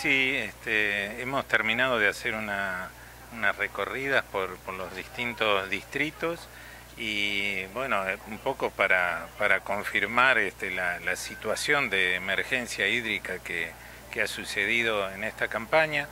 Sí, este, hemos terminado de hacer una, unas recorridas por, los distintos distritos y bueno, un poco para, confirmar este, la, situación de emergencia hídrica que, ha sucedido en esta campaña.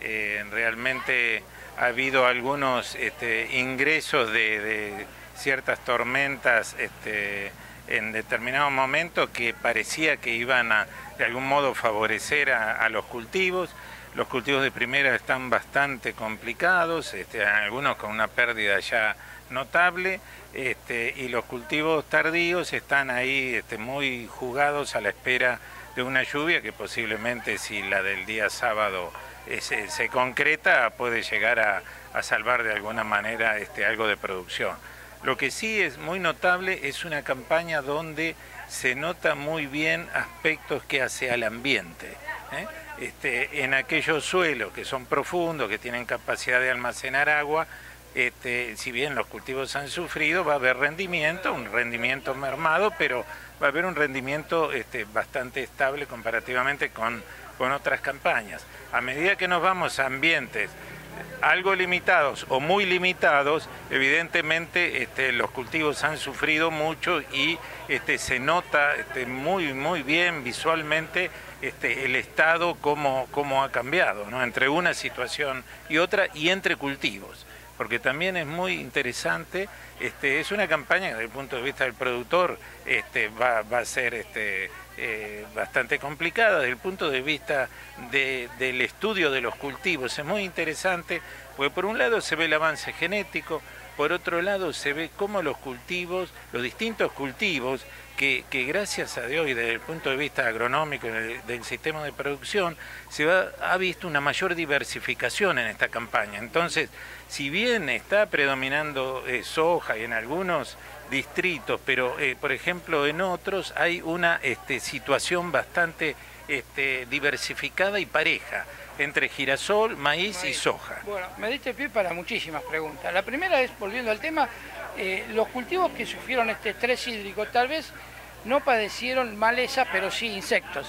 Eh, realmente ha habido algunos este, ingresos de, ciertas tormentas este, en determinado momento que parecía que iban a de algún modo favorecer a, los cultivos. Los cultivos de primera están bastante complicados, este, algunos con una pérdida ya notable, este, y los cultivos tardíos están ahí este, muy jugados a la espera de una lluvia que posiblemente si la del día sábado eh, se, concreta puede llegar a, salvar de alguna manera este, algo de producción. Lo que sí es muy notable es una campaña donde se nota muy bien aspectos que hace al ambiente. ¿eh? Este, en aquellos suelos que son profundos, que tienen capacidad de almacenar agua, este, si bien los cultivos han sufrido, va a haber rendimiento, un rendimiento mermado, pero va a haber un rendimiento este, bastante estable comparativamente con, con otras campañas. A medida que nos vamos a ambientes algo limitados o muy limitados, evidentemente este, los cultivos han sufrido mucho y este, se nota este, muy, muy bien visualmente el estado cómo, cómo ha cambiado, ¿no? entre una situación y otra y entre cultivos porque también es muy interesante, es una campaña que desde el punto de vista del productor va, va a ser eh, bastante complicada desde el punto de vista del estudio de los cultivos. Es muy interesante porque por un lado se ve el avance genético, por otro lado se ve cómo los cultivos, los distintos cultivos, que, gracias a Dios y desde el punto de vista agronómico del, sistema de producción, se ha visto una mayor diversificación en esta campaña. Entonces, si bien está predominando eh, soja y en algunos distritos, pero eh, por ejemplo en otros hay una este, situación bastante este, diversificada y pareja entre girasol, maíz, y soja. Bueno, me diste pie para muchísimas preguntas. La primera es, volviendo al tema, eh, los cultivos que sufrieron este estrés hídrico tal vez no padecieron maleza, pero sí insectos.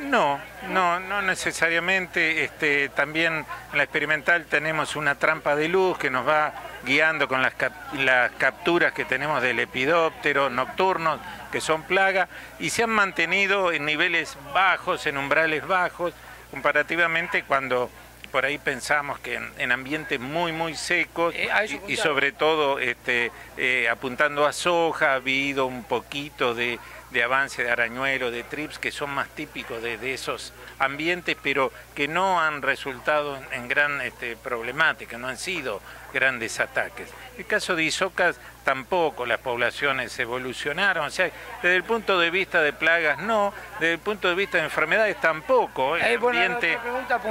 No, no, no necesariamente. Este, también en la experimental tenemos una trampa de luz que nos va guiando con las, las capturas que tenemos del epidóptero nocturnos, que son plagas, y se han mantenido en niveles bajos, en umbrales bajos, comparativamente cuando por ahí pensamos que en, ambientes muy, muy secos eh, y, sobre todo este, eh, apuntando a soja, ha habido un poquito de, avance de arañuelo, de trips, que son más típicos de, esos ambientes, pero que no han resultado en, gran este, problemática, no han sido grandes ataques. El caso de Isocas tampoco las poblaciones evolucionaron, o sea, desde el punto de vista de plagas no, desde el punto de vista de enfermedades tampoco. El ambiente,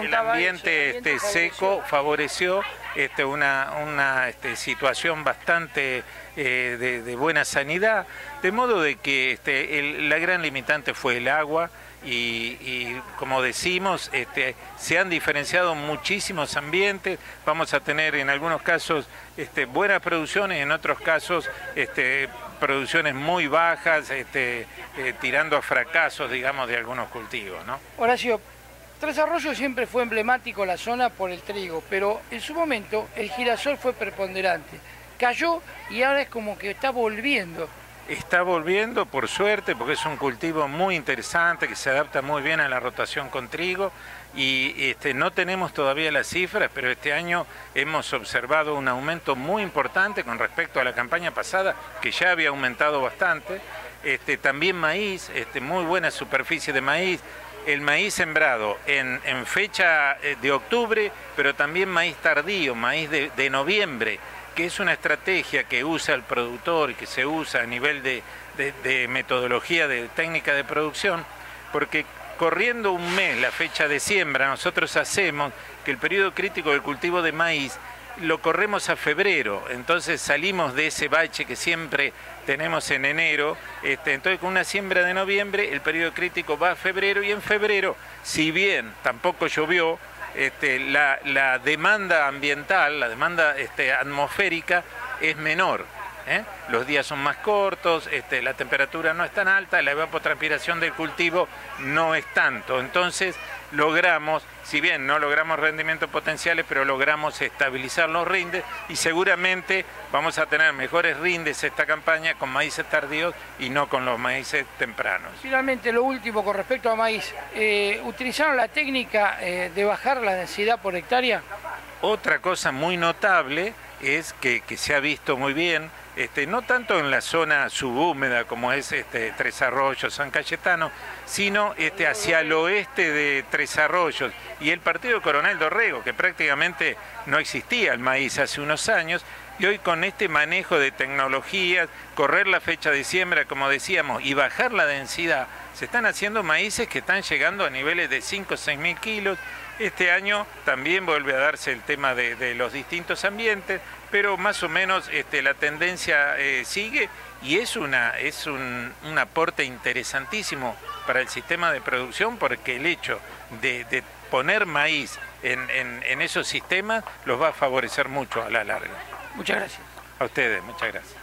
el ambiente este, seco favoreció este, una, una este, situación bastante eh, de, buena sanidad, de modo de que este, la gran limitante fue el agua, y, como decimos, este, se han diferenciado muchísimos ambientes, vamos a tener en algunos casos este, buenas producciones, en otros casos este, producciones muy bajas, este, eh, tirando a fracasos, digamos, de algunos cultivos. Horacio, Tres Arroyos siempre fue emblemático la zona por el trigo, pero en su momento el girasol fue preponderante. Cayó y ahora es como que está volviendo. Está volviendo, por suerte, porque es un cultivo muy interesante, que se adapta muy bien a la rotación con trigo. Y este, no tenemos todavía las cifras, pero este año hemos observado un aumento muy importante con respecto a la campaña pasada, que ya había aumentado bastante. Este, también maíz, este, muy buena superficie de maíz, el maíz sembrado en, fecha eh, de octubre, pero también maíz tardío, maíz de noviembre que es una estrategia que usa el productor y que se usa a nivel de, metodología, de técnica de producción, porque corriendo un mes la fecha de siembra, nosotros hacemos que el periodo crítico del cultivo de maíz lo corremos a febrero, entonces salimos de ese bache que siempre tenemos en enero, este, entonces con una siembra de noviembre el periodo crítico va a febrero y en febrero, si bien tampoco llovió, este, la, demanda ambiental, la demanda este, atmosférica es menor. ¿eh? los días son más cortos, este, la temperatura no es tan alta, la evapotranspiración del cultivo no es tanto. Entonces logramos, si bien no logramos rendimientos potenciales, pero logramos estabilizar los rindes y seguramente vamos a tener mejores rindes esta campaña con maíces tardíos y no con los maíces tempranos. Finalmente, lo último con respecto a maíz, eh, ¿utilizaron la técnica eh, de bajar la densidad por hectárea? Otra cosa muy notable es que, que se ha visto muy bien este, no tanto en la zona subhúmeda como es este, Tres Arroyos, San Cayetano, sino este, hacia el oeste de Tres Arroyos y el partido Coronel Dorrego, que prácticamente no existía el maíz hace unos años, y hoy con este manejo de tecnologías, correr la fecha de siembra, como decíamos, y bajar la densidad, se están haciendo maíces que están llegando a niveles de 5 o 6 mil kilos. Este año también vuelve a darse el tema de, los distintos ambientes, pero más o menos este, la tendencia eh, sigue y es, una, es un, aporte interesantísimo para el sistema de producción porque el hecho de, poner maíz en, en esos sistemas los va a favorecer mucho a la larga. Muchas gracias. A ustedes, muchas gracias.